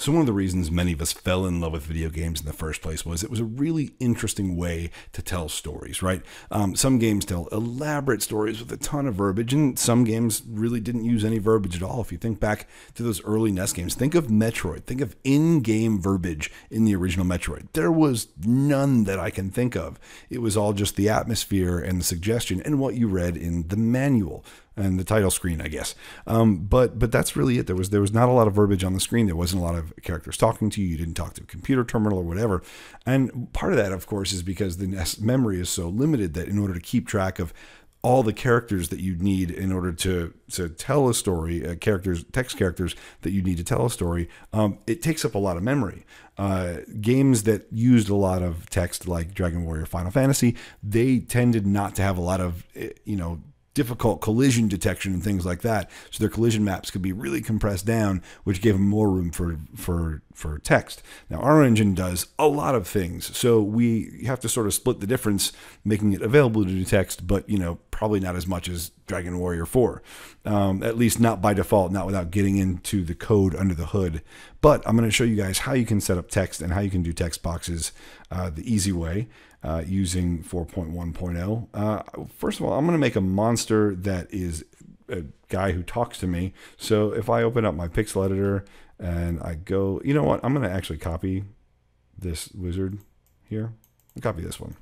So, one of the reasons many of us fell in love with video games in the first place was it was a really interesting way to tell stories, right? Um, some games tell elaborate stories with a ton of verbiage, and some games really didn't use any verbiage at all. If you think back to those early NES games, think of Metroid, think of in game verbiage in the original Metroid. There was none that I can think of. It was all just the atmosphere and the suggestion and what you read in the manual and the title screen, I guess. Um, but but that's really it. There was there was not a lot of verbiage on the screen. There wasn't a lot of characters talking to you. You didn't talk to a computer terminal or whatever. And part of that, of course, is because the NES memory is so limited that in order to keep track of all the characters that you need in order to to tell a story, uh, characters, text characters that you need to tell a story, um, it takes up a lot of memory. Uh, games that used a lot of text, like Dragon Warrior, Final Fantasy, they tended not to have a lot of eh, you know difficult collision detection and things like that. So their collision maps could be really compressed down, which gave them more room for for for text. Now our engine does a lot of things, so we have to sort of split the difference, making it available to do text, but you know probably not as much as Dragon Warrior 4, um, at least not by default, not without getting into the code under the hood. But I'm going to show you guys how you can set up text and how you can do text boxes uh, the easy way uh, using 4.1.0. Uh, first of all, I'm going to make a monster that is a guy who talks to me. So if I open up my pixel editor and I go, you know what? I'm going to actually copy this wizard here. I'll copy this one.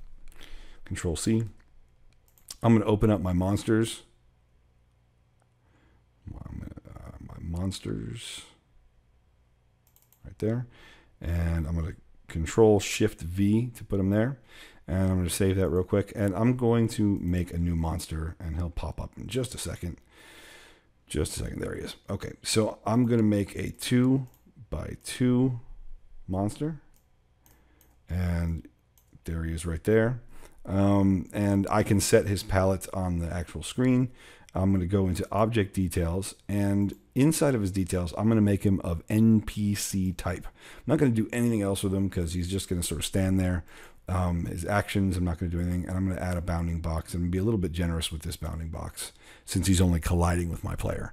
Control C. I'm going to open up my monsters. Uh, my monsters right there. And I'm going to Control Shift V to put him there. And I'm going to save that real quick. And I'm going to make a new monster and he'll pop up in just a second. Just a second. There he is. Okay. So I'm going to make a two by two monster. And there he is right there. Um, and I can set his palette on the actual screen. I'm going to go into object details and inside of his details, I'm going to make him of NPC type. I'm not going to do anything else with him because he's just going to sort of stand there. Um, his actions, I'm not going to do anything. And I'm going to add a bounding box and be a little bit generous with this bounding box since he's only colliding with my player.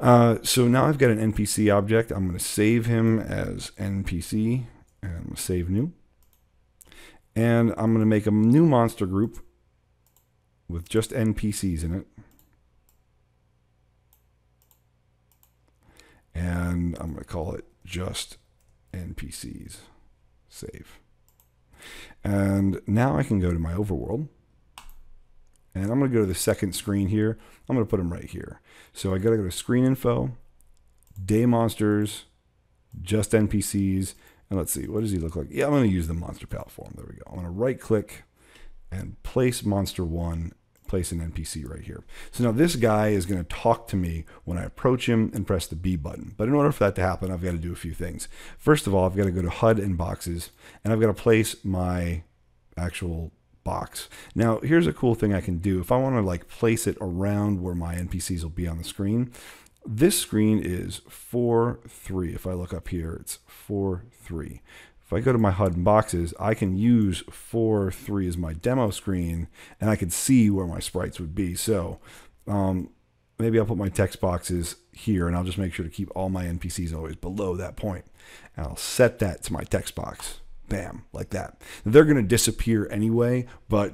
Uh, so now I've got an NPC object. I'm going to save him as NPC and save new. And I'm going to make a new monster group with just NPCs in it. And I'm going to call it just NPCs. Save. And now I can go to my overworld. And I'm going to go to the second screen here. I'm going to put them right here. So I got to go to screen info, day monsters, just NPCs. And let's see, what does he look like? Yeah, I'm going to use the monster palette for him. There we go. I'm going to right click and place monster one place an NPC right here. So now this guy is going to talk to me when I approach him and press the B button. But in order for that to happen, I've got to do a few things. First of all, I've got to go to HUD and boxes, and I've got to place my actual box. Now, here's a cool thing I can do. If I want to like place it around where my NPCs will be on the screen, this screen is 4, 3. If I look up here, it's 4, 3. I go to my HUD and boxes, I can use 4, 3 as my demo screen, and I can see where my sprites would be. So um, maybe I'll put my text boxes here, and I'll just make sure to keep all my NPCs always below that point. And I'll set that to my text box. Bam, like that. They're going to disappear anyway, but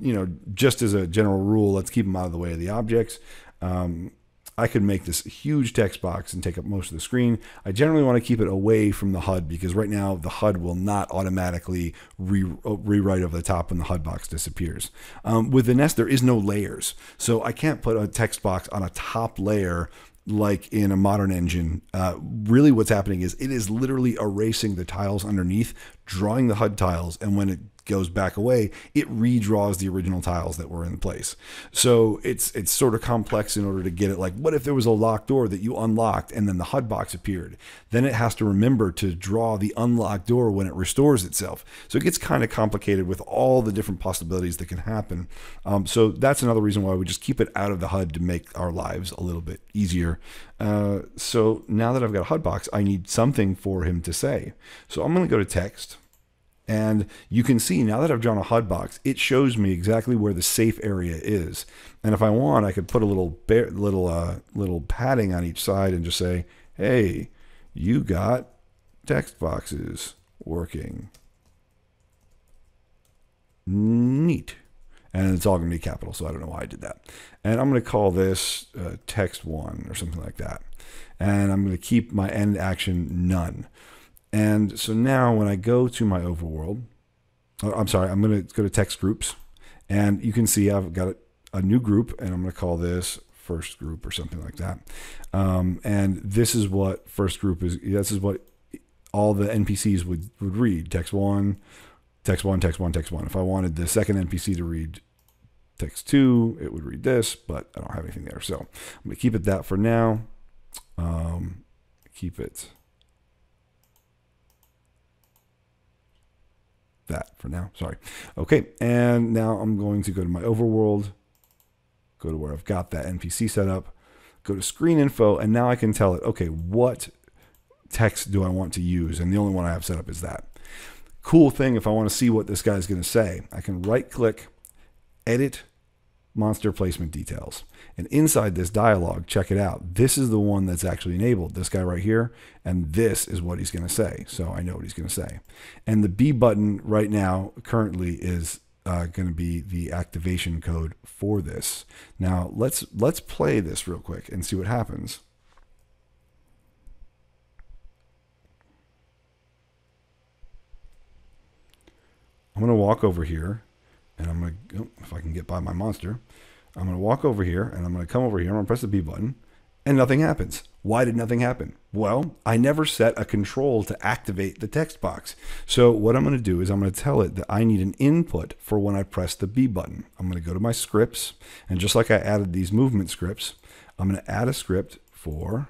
you know, just as a general rule, let's keep them out of the way of the objects. Um, I could make this huge text box and take up most of the screen. I generally want to keep it away from the HUD because right now the HUD will not automatically re- uh, rewrite over the top when the HUD box disappears. Um, with the NES, there is no layers. So I can't put a text box on a top layer like in a modern engine. Uh, really, what's happening is it is literally erasing the tiles underneath, drawing the HUD tiles, and when it goes back away, it redraws the original tiles that were in place. So it's it's sort of complex in order to get it like what if there was a locked door that you unlocked and then the HUD box appeared? Then it has to remember to draw the unlocked door when it restores itself. So it gets kind of complicated with all the different possibilities that can happen. Um, so that's another reason why we just keep it out of the HUD to make our lives a little bit easier. Uh, so now that I've got a HUD box, I need something for him to say. So I'm going to go to text and you can see now that I've drawn a HUD box, it shows me exactly where the safe area is. And if I want, I could put a little bear, little uh, little padding on each side and just say, "Hey, you got text boxes working. Neat. And it's all going to be capital, so I don't know why I did that. And I'm going to call this uh, text one or something like that. And I'm going to keep my end action none. And so now when I go to my overworld, oh, I'm sorry, I'm going to go to text groups. And you can see I've got a new group, and I'm going to call this first group or something like that. Um, and this is what first group is. This is what all the NPCs would, would read text one, text one, text one, text one. If I wanted the second NPC to read text two, it would read this, but I don't have anything there. So I'm going to keep it that for now. Um, keep it that for now. Sorry. Okay. And now I'm going to go to my overworld, go to where I've got that NPC set up, go to screen info, and now I can tell it, okay, what text do I want to use? And the only one I have set up is that. Cool thing if I want to see what this guy's going to say, I can right click, edit monster placement details. And inside this dialog, check it out. This is the one that's actually enabled, this guy right here. And this is what he's going to say. So I know what he's going to say. And the B button right now currently is uh, going to be the activation code for this. Now let's let's play this real quick and see what happens. I'm going to walk over here and I'm going to, oh, if I can get by my monster, I'm going to walk over here and I'm going to come over here. I'm going to press the B button and nothing happens. Why did nothing happen? Well, I never set a control to activate the text box. So what I'm going to do is I'm going to tell it that I need an input for when I press the B button. I'm going to go to my scripts and just like I added these movement scripts, I'm going to add a script for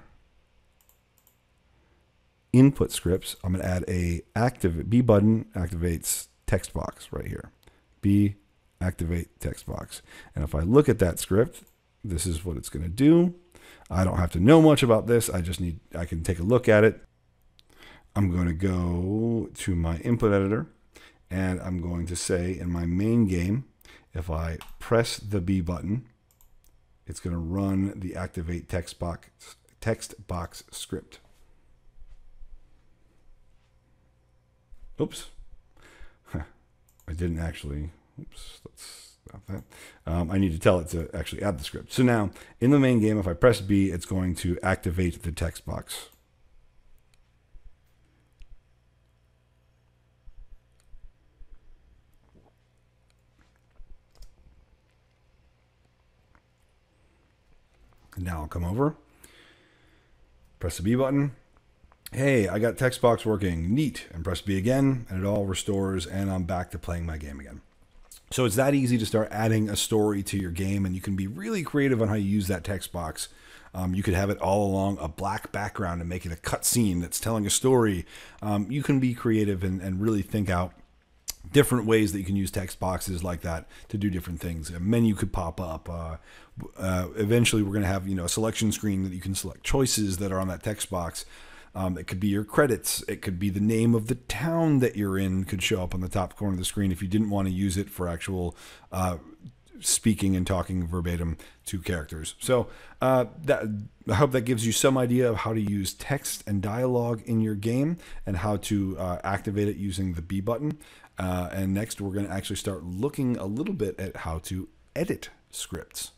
input scripts. I'm going to add a active B button activates text box right here. B activate text box. And if I look at that script, this is what it's going to do. I don't have to know much about this. I just need, I can take a look at it. I'm going to go to my input editor and I'm going to say in my main game, if I press the B button, it's going to run the activate text box, text box script. Oops. I didn't actually, oops, let's stop that. Um, I need to tell it to actually add the script. So now in the main game, if I press B, it's going to activate the text box. now I'll come over, press the B button, hey, I got text box working, neat, and press B again, and it all restores, and I'm back to playing my game again. So it's that easy to start adding a story to your game, and you can be really creative on how you use that text box. Um, you could have it all along a black background and make it a cut scene that's telling a story. Um, you can be creative and, and really think out different ways that you can use text boxes like that to do different things. A menu could pop up. Uh, uh, eventually, we're going to have you know a selection screen that you can select choices that are on that text box. Um, it could be your credits. It could be the name of the town that you're in could show up on the top corner of the screen if you didn't want to use it for actual uh, speaking and talking verbatim to characters. So uh, that I hope that gives you some idea of how to use text and dialogue in your game and how to uh, activate it using the B button. Uh, and next, we're going to actually start looking a little bit at how to edit scripts.